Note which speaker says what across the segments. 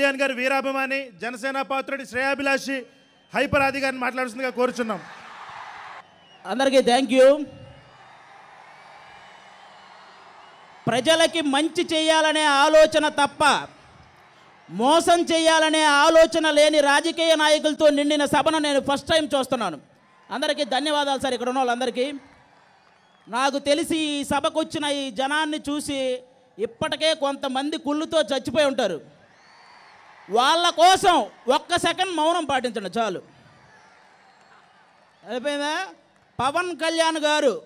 Speaker 1: కళ్యాణ్ గారు వీరాభిమాని జనసేన పాత్రుడి శ్రేయాభిలాషి హైపర్ ఆది గారిని మాట్లాడుతుందిగా కోరుచున్నాం.
Speaker 2: అందరికీ థ్యాంక్ యూ ప్రజలకి మంచి చేయాలనే ఆలోచన తప్ప మోసం చేయాలనే ఆలోచన లేని రాజకీయ నాయకులతో నిండిన సభను నేను ఫస్ట్ టైం చూస్తున్నాను. అందరికీ ధన్యవాదాలు సార్ ఇక్కడ ఉన్న వాళ్ళందరికీ. నాకు తెలిసి ఈ సభకు వచ్చిన ఈ జనాన్ని చూసి ఇప్పటికే కొంతమంది కుళ్ళుతో చచ్చిపోయి ఉంటారు. వాళ్ళ కోసం ఒక్క సెకండ్ మౌనం పాటించండి చాలు. అయిపోయిందా? పవన్ కళ్యాణ్ గారు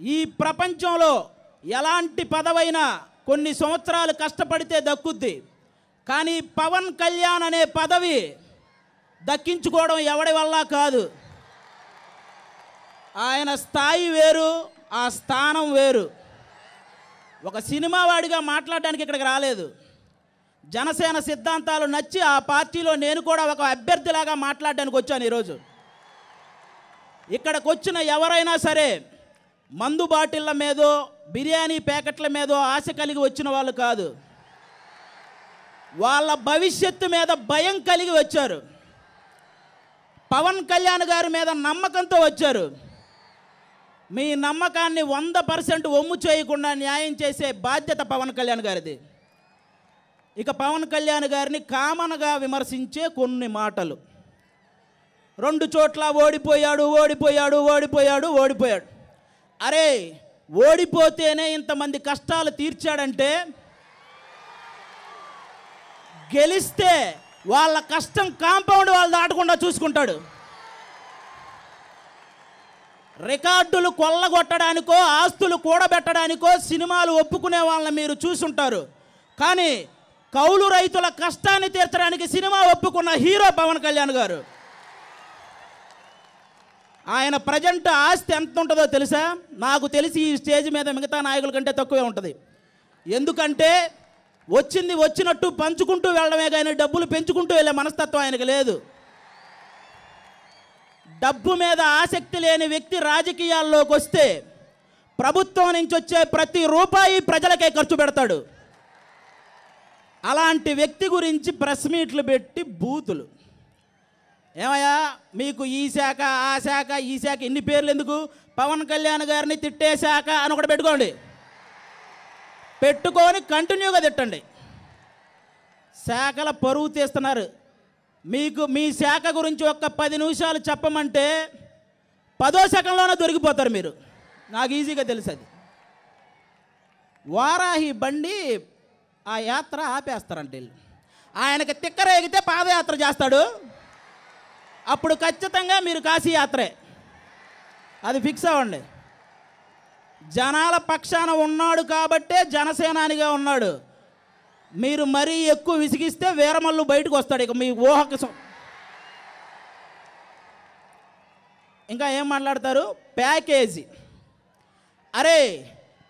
Speaker 2: ఈ ప్రపంచంలో ఎలాంటి పదవైనా కొన్ని సంవత్సరాలు కష్టపడితే దక్కుద్ది. కానీ పవన్ కళ్యాణ్ అనే పదవి దక్కించుకోవడం ఎవడి వల్ల కాదు. ఆయన స్థాయి వేరు ఆ స్థానం వేరు. ఒక సినిమా వాడిగా మాట్లాడడానికి ఇక్కడికి రాలేదు. జనసేన సిద్ధాంతాలు నచ్చి ఆ పార్టీలో నేను కూడా ఒక అభ్యర్థిలాగా మాట్లాడడానికి వచ్చాను ఈరోజు. ఇక్కడికి వచ్చిన ఎవరైనా సరే మందు బాటిళ్ళ మీదో బిర్యానీ ప్యాకెట్ల మీదో ఆశ కలిగి వచ్చిన వాళ్ళు కాదు. వాళ్ళ భవిష్యత్తు మీద భయం కలిగి వచ్చారు. పవన్ కళ్యాణ్ గారి మీద నమ్మకంతో వచ్చారు. మీ నమ్మకాన్ని వంద పర్సెంట్ ఒమ్ము చేయకుండా న్యాయం చేసే బాధ్యత పవన్ కళ్యాణ్ గారిది. ఇక పవన్ కళ్యాణ్ గారిని కామన్గా విమర్శించే కొన్ని మాటలు. రెండు చోట్ల ఓడిపోయాడు ఓడిపోయాడు ఓడిపోయాడు ఓడిపోయాడు. అరే ఓడిపోతేనే ఇంతమంది కష్టాలు తీర్చాడంటే గెలిస్తే వాళ్ళ కష్టం కాంపౌండ్ వాళ్ళు దాటకుండా చూసుకుంటాడు. రికార్డులు కొల్లగొట్టడానికో ఆస్తులు కూడబెట్టడానికో సినిమాలు ఒప్పుకునే వాళ్ళని మీరు చూసుంటారు. కానీ కౌలు రైతుల కష్టాన్ని తీర్చడానికి సినిమా ఒప్పుకున్న హీరో పవన్ కళ్యాణ్ గారు. ఆయన ప్రజెంట్ ఆస్తి ఎంత ఉంటుందో తెలుసా? నాకు తెలిసి ఈ స్టేజ్ మీద మిగతా నాయకుల కంటే తక్కువే ఉంటుంది. ఎందుకంటే వచ్చింది వచ్చినట్టు పంచుకుంటూ వెళ్ళడమే కానీ డబ్బులు పెంచుకుంటూ వెళ్ళే మనస్తత్వం ఆయనకు లేదు. డబ్బు మీద ఆసక్తి లేని వ్యక్తి రాజకీయాల్లోకి వస్తే ప్రభుత్వం నుంచి వచ్చే ప్రతి రూపాయి ప్రజలకే ఖర్చు పెడతాడు. అలాంటి వ్యక్తి గురించి ప్రెస్ మీట్లు పెట్టి బూతులు. ఏమయ్యా మీకు ఈ శాఖ ఆ శాఖ ఈ శాఖ ఇన్ని పేర్లు ఎందుకు? పవన్ కళ్యాణ్ గారిని తిట్టే శాఖ అని ఒకటి పెట్టుకోండి. పెట్టుకొని కంటిన్యూగా తిట్టండి. శాఖల పరువు తీస్తున్నారు. మీకు మీ శాఖ గురించి ఒక్క పది నిమిషాలు చెప్పమంటే పదో సెకండ్లోనే దొరికిపోతారు మీరు. నాకు ఈజీగా తెలుసు అది. వారాహి బండి ఆ యాత్ర ఆపేస్తారంట వీళ్ళు. ఆయనకి తిక్కర ఎగితే పాదయాత్ర చేస్తాడు. అప్పుడు ఖచ్చితంగా మీరు కాశీ యాత్రే. అది ఫిక్స్ అవ్వండి. జనాల పక్షాన ఉన్నాడు కాబట్టే జనసేనానిగా ఉన్నాడు. మీరు మరీ ఎక్కువ విసిగిస్తే వీరమల్లు బయటకు వస్తాడు ఇక మీ ఊహకు ఇంకా ఏం మాట్లాడతారు? ప్యాకేజీ. అరే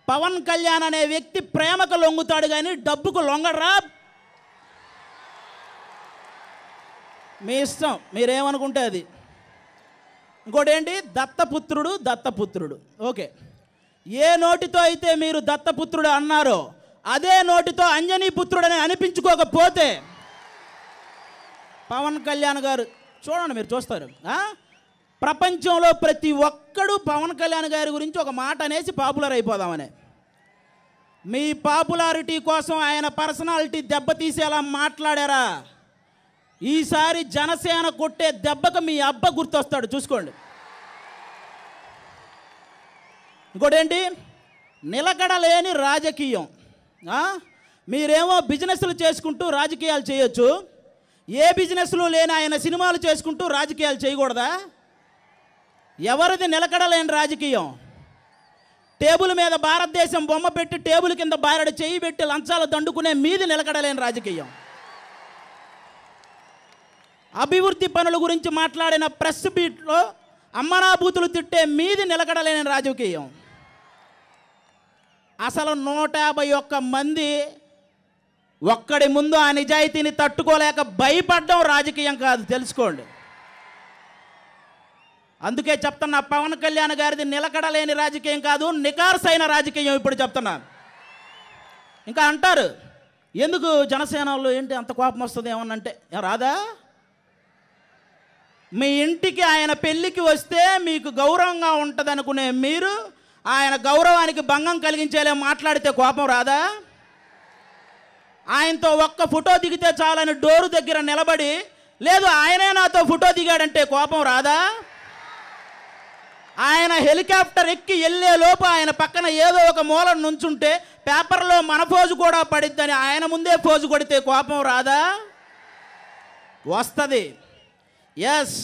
Speaker 2: పవన్ కళ్యాణ్ అనే వ్యక్తి ప్రేమకు లొంగుతాడు కానీ డబ్బుకు లొంగడరా మీ ఇష్టం మీరేమనుకుంటే అది. ఇంకోటి ఏంటి దత్తపుత్రుడు దత్తపుత్రుడు. ఓకే. ఏ నోటితో అయితే మీరు దత్తపుత్రుడు అన్నారో అదే నోటితో అంజనీ పుత్రుడని అనిపించుకోకపోతే పవన్ కళ్యాణ్ గారు చూడండి మీరు చూస్తారు ప్రపంచంలో ప్రతి ఒక్కడు పవన్ కళ్యాణ్ గారి గురించి ఒక మాట అనేసి పాపులర్ అయిపోదామని. మీ పాపులారిటీ కోసం ఆయన పర్సనాలిటీ దెబ్బతీసేలా మాట్లాడారా? ఈసారి జనసేన కొట్టే దెబ్బకు మీ అబ్బ గుర్తొస్తాడు చూసుకోండి. ఇంకోటేంటి? నిలకడలేని రాజకీయం. మీరేమో బిజినెస్లు చేసుకుంటూ రాజకీయాలు చేయొచ్చు. ఏ బిజినెస్లు లేని ఆయన సినిమాలు చేసుకుంటూ రాజకీయాలు చేయకూడదా? ఎవరిది నిలకడలేని రాజకీయం? టేబుల్ మీద భారతదేశం బొమ్మ పెట్టి టేబుల్ కింద బారడు చేయి పెట్టి లంచాలు దండుకునే మీది నిలకడలేని రాజకీయం. అభివృద్ధి పనుల గురించి మాట్లాడిన ప్రెస్ బీట్లో అమ్మనాభూతులు తిట్టే మీది నిలకడలేని రాజకీయం. అసలు నూట యాభై ఒక్క మంది ఒక్కడి ముందు ఆ నిజాయితీని తట్టుకోలేక భయపడడం రాజకీయం కాదు తెలుసుకోండి. అందుకే చెప్తున్నా పవన్ కళ్యాణ్ గారిది నిలకడలేని రాజకీయం కాదు నికార్సైన రాజకీయం ఇప్పుడు చెప్తున్నా. ఇంకా అంటారు ఎందుకు జనసేనలో ఏంటి అంత కోపం వస్తుంది ఏమన్నంటే రాదా? మీ ఇంటికి ఆయన పెళ్ళికి వస్తే మీకు గౌరవంగా ఉంటుంది అనుకునే మీరు ఆయన గౌరవానికి భంగం కలిగించేలా మాట్లాడితే కోపం రాదా? ఆయనతో ఒక్క ఫోటో దిగితే చాలని డోరు దగ్గర నిలబడి లేదు ఆయనే నాతో ఫోటో దిగాడంటే కోపం రాదా? ఆయన హెలికాప్టర్ ఎక్కి వెళ్ళే లోపు ఆయన పక్కన ఏదో ఒక మూల నుంచుంటే పేపర్లో మన ఫోజు కూడా పడిద్దని ఆయన ముందే ఫోజు కొడితే కోపం రాదా? వస్తుంది. ఎస్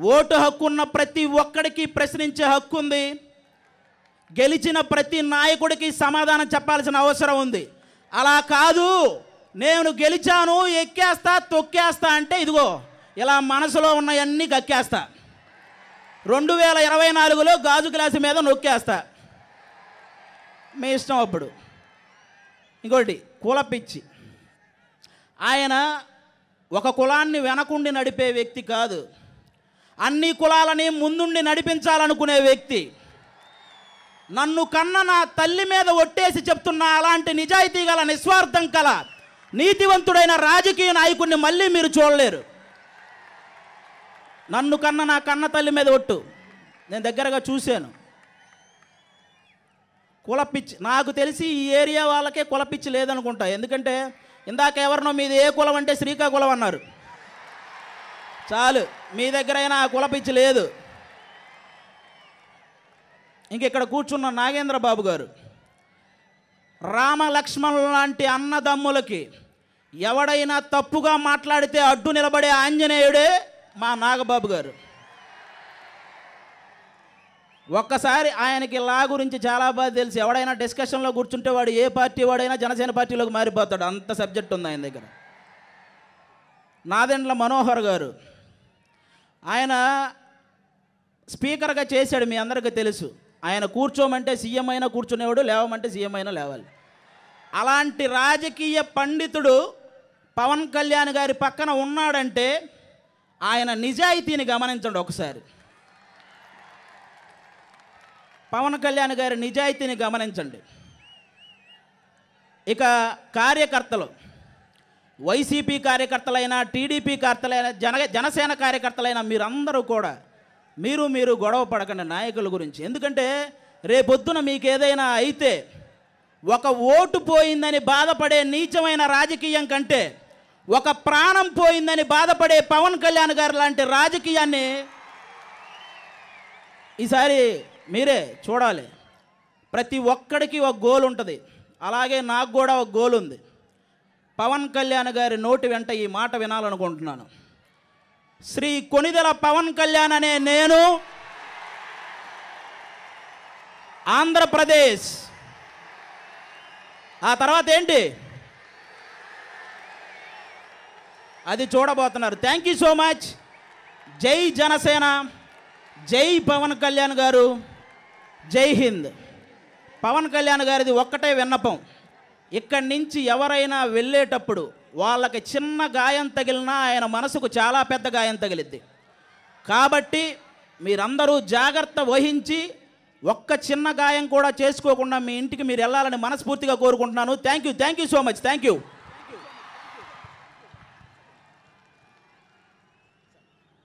Speaker 2: ఓటు హక్కు ఉన్న ప్రతి ఒక్కడికి ప్రశ్నించే హక్కు ఉంది. గెలిచిన ప్రతి నాయకుడికి సమాధానం చెప్పాల్సిన అవసరం ఉంది. అలా కాదు నేను గెలిచాను ఎక్కేస్తా తొక్కేస్తా అంటే ఇదిగో ఇలా మనసులో ఉన్నవన్నీ గక్కేస్తా. రెండు వేల ఇరవై నాలుగులో గాజు గ్లాసు మీద నొక్కేస్తా. మీ ఇష్టం అప్పుడు. ఇంకోటి కులపిచ్చి ఆయన ఒక కులాన్ని వెనకుండి నడిపే వ్యక్తి కాదు. అన్ని కులాలని ముందుండి నడిపించాలనుకునే వ్యక్తి. నన్ను కన్న నా తల్లి మీద ఒట్టేసి చెప్తున్న అలాంటి నిజాయితీ గల నిస్వార్థం కల నీతివంతుడైన రాజకీయ నాయకుడిని మళ్ళీ మీరు చూడలేరు. నన్ను కన్న నా కన్న తల్లి మీద ఒట్టు. నేను దగ్గరగా చూశాను. కులపిచ్చి నాకు తెలిసి ఈ ఏరియా వాళ్ళకే కులపిచ్చి లేదనుకుంటా. ఎందుకంటే ఇందాక ఎవరినో మీది ఏ కులం అంటే శ్రీకాకుళం అన్నారు. చాలు మీ దగ్గరైనా ఆ కులపిచ్చి లేదు. ఇంక ఇక్కడ కూర్చున్న నాగేంద్ర బాబు గారు రామ లక్ష్మణుల లాంటి అన్నదమ్ములకి ఎవడైనా తప్పుగా మాట్లాడితే అడ్డు నిలబడే ఆంజనేయుడే మా నాగబాబు గారు. ఒక్కసారి ఆయనకి లా గురించి చాలా బాగా తెలుసు. ఎవడైనా డిస్కషన్లో కూర్చుంటే వాడు ఏ పార్టీ వాడైనా జనసేన పార్టీలోకి మారిపోతాడు. అంత సబ్జెక్ట్ ఉంది ఆయన దగ్గర. నాదెండ్ల మనోహర్ గారు. ఆయన స్పీకర్గా చేశాడు మీ అందరికీ తెలుసు. ఆయన కూర్చోమంటే సీఎం అయినా కూర్చునేవాడు లేవమంటే సీఎం అయినా లేవాలి. అలాంటి రాజకీయ పండితుడు పవన్ కళ్యాణ్ గారి పక్కన ఉన్నాడంటే ఆయన నిజాయితీని గమనించండి ఒకసారి. పవన్ కళ్యాణ్ గారి నిజాయితీని గమనించండి. ఇక కార్యకర్తలు వైసీపీ కార్యకర్తలైనా టీడీపీ కార్తలైనా జన జనసేన కార్యకర్తలైనా మీరందరూ కూడా మీరు మీరు గొడవ పడకండి నాయకుల గురించి. ఎందుకంటే రేపొద్దున మీకు ఏదైనా అయితే ఒక ఓటు పోయిందని బాధపడే నీచమైన రాజకీయం కంటే ఒక ప్రాణం పోయిందని బాధపడే పవన్ కళ్యాణ్ గారు లాంటి రాజకీయాన్ని ఈసారి మీరే చూడాలి. ప్రతి ఒక్కడికి ఒక గోల్ ఉంటుంది. అలాగే నాకు కూడా ఒక గోల్ ఉంది. పవన్ కళ్యాణ్ గారి నోటి వెంట ఈ మాట వినాలనుకుంటున్నాను. శ్రీ కొనిదెల పవన్ కళ్యాణ్ అనే నేను ఆంధ్రప్రదేశ్. ఆ తర్వాత ఏంటి? అది చూడబోతున్నారు. థ్యాంక్ యూ సో మచ్ జై జనసేన జై పవన్ కళ్యాణ్ గారు జై హింద్. పవన్ కళ్యాణ్ గారిది ఒక్కటే విన్నపం. ఇక్కడి నుంచి ఎవరైనా వెళ్ళేటప్పుడు వాళ్ళకి చిన్న గాయం తగిలినా ఆయన మనసుకు చాలా పెద్ద గాయం తగిలిద్ది. కాబట్టి మీరందరూ జాగ్రత్త వహించి ఒక్క చిన్న గాయం కూడా చేసుకోకుండా మీ ఇంటికి మీరు వెళ్ళాలని మనస్ఫూర్తిగా కోరుకుంటున్నాను. Thank you thank you so much thank you